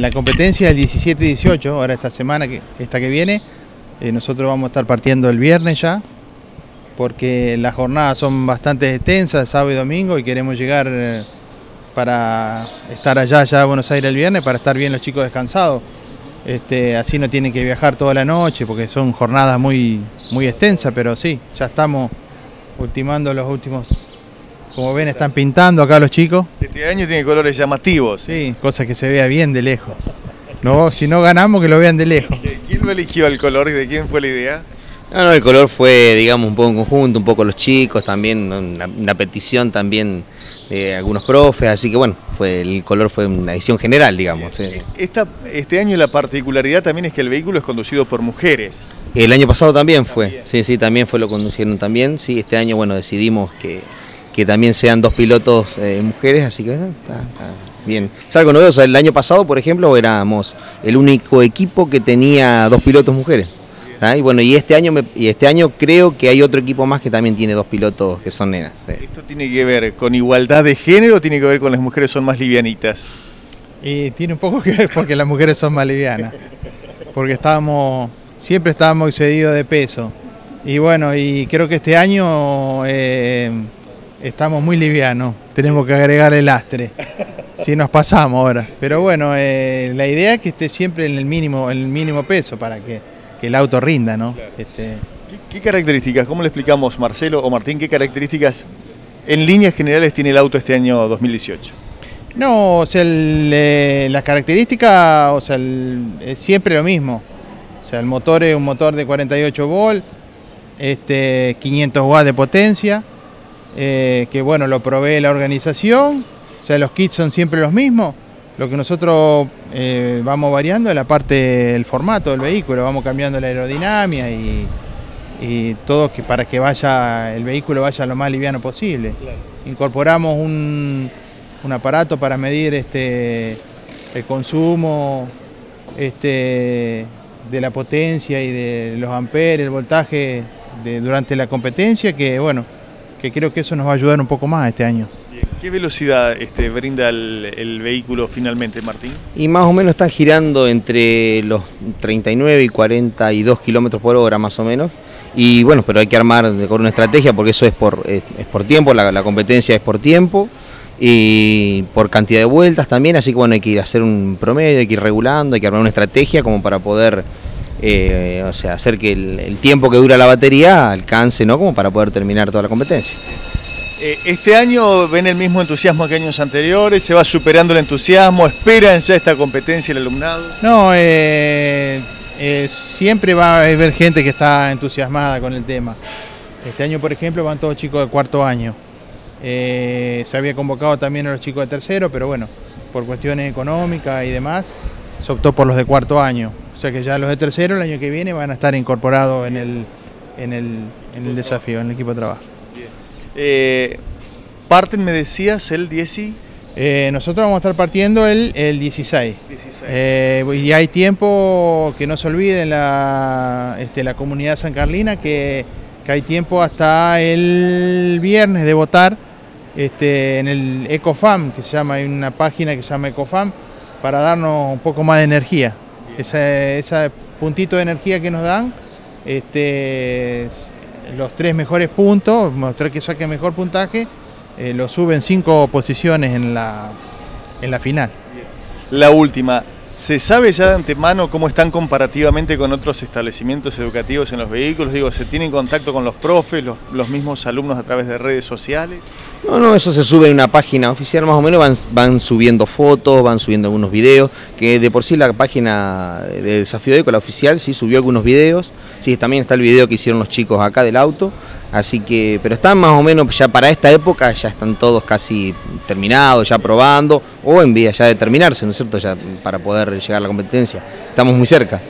La competencia del 17 y 18, ahora esta semana, que, esta que viene, eh, nosotros vamos a estar partiendo el viernes ya, porque las jornadas son bastante extensas, sábado y domingo, y queremos llegar eh, para estar allá, ya a Buenos Aires el viernes, para estar bien los chicos descansados. Este, así no tienen que viajar toda la noche, porque son jornadas muy, muy extensas, pero sí, ya estamos ultimando los últimos como ven, están pintando acá los chicos. Este año tiene colores llamativos. Sí, cosa que se vea bien de lejos. No, si no ganamos, que lo vean de lejos. ¿Quién lo eligió el color y de quién fue la idea? No, no, el color fue, digamos, un poco en conjunto, un poco los chicos también, una, petición también de algunos profes, así que bueno, fue el color fue una decisión general, digamos. Esta, este año la particularidad también es que el vehículo es conducido por mujeres. El año pasado también fue, sí, sí, también fue lo conducieron también, sí, este año, bueno, decidimos que que también sean dos pilotos eh, mujeres, así que está, bien. Es algo novedoso, el año pasado, por ejemplo, éramos el único equipo que tenía dos pilotos mujeres. Y bueno, y este año y este año creo que hay otro equipo más que también tiene dos pilotos que son nenas. ¿Esto tiene que ver con igualdad de género o tiene que ver con las mujeres son más livianitas? Y tiene un poco que ver porque las mujeres son más livianas. Porque estábamos, siempre estábamos excedidos de peso. Y bueno, y creo que este año eh, estamos muy livianos, tenemos que agregar el lastre. Si nos pasamos ahora. Pero bueno, eh, la idea es que esté siempre en el mínimo, en el mínimo peso para que, el auto rinda, ¿no? Este... ¿Qué, características, cómo le explicamos Marcelo o Martín, qué características en líneas generales tiene el auto este año 2018? No, o sea, eh, las características, o sea, es siempre lo mismo. O sea, el motor es un motor de 48 volt, este, 500 watts de potencia, eh, que bueno, lo provee la organización, o sea, los kits son siempre los mismos, lo que nosotros eh, vamos variando es la parte del formato del vehículo, vamos cambiando la aerodinámica y, todo que para que vaya el vehículo vaya lo más liviano posible. Incorporamos un, aparato para medir este, el consumo este, de la potencia y de los amperes, el voltaje durante la competencia, que bueno, que creo que eso nos va a ayudar un poco más este año. ¿Qué velocidad este, brinda el, vehículo finalmente, Martín? Y más o menos están girando entre los 39 y 42 kilómetros por hora, más o menos. Y bueno, pero hay que armar con una estrategia porque eso es por, es, por tiempo, la, competencia es por tiempo y por cantidad de vueltas también, así que bueno, hay que ir a hacer un promedio, hay que ir regulando, hay que armar una estrategia como para poder eh, o sea, hacer que el, tiempo que dura la batería alcance, ¿no? Como para poder terminar toda la competencia. Eh, este año ven el mismo entusiasmo que años anteriores, se va superando el entusiasmo, esperan ya esta competencia el alumnado. No, eh, siempre va a haber gente que está entusiasmada con el tema. Este año, por ejemplo, van todos chicos de cuarto año. se había convocado también a los chicos de tercero, pero bueno, por cuestiones económicas y demás, se optó por los de cuarto año. O sea que ya los de tercero el año que viene van a estar incorporados en el, en el, desafío, en el equipo de trabajo. Eh, parten, me decías, el 10 eh, nosotros vamos a estar partiendo el, el 16. Eh, y hay tiempo, que no se olviden la, este, la comunidad San Carlina, que, hay tiempo hasta el viernes de votar este, en el Ecofam, que se llama, hay una página que se llama Ecofam, para darnos un poco más de energía ese, puntito de energía que nos dan, este, los tres mejores puntos, mostrar que saque mejor puntaje, eh, lo suben cinco posiciones en la, en la final. La última, ¿se sabe ya de antemano cómo están comparativamente con otros establecimientos educativos en los vehículos? Digo, ¿se tienen contacto con los profes, los mismos alumnos a través de redes sociales? No, no, eso se sube en una página oficial, más o menos van, subiendo fotos, van subiendo algunos videos, que de por sí la página de Desafío Eco, la oficial, sí subió algunos videos, sí, también está el video que hicieron los chicos acá del auto, así que, pero están más o menos ya para esta época, ya están todos casi terminados, ya probando, o en vía ya de terminarse, ¿no es cierto?, ya para poder llegar a la competencia, estamos muy cerca.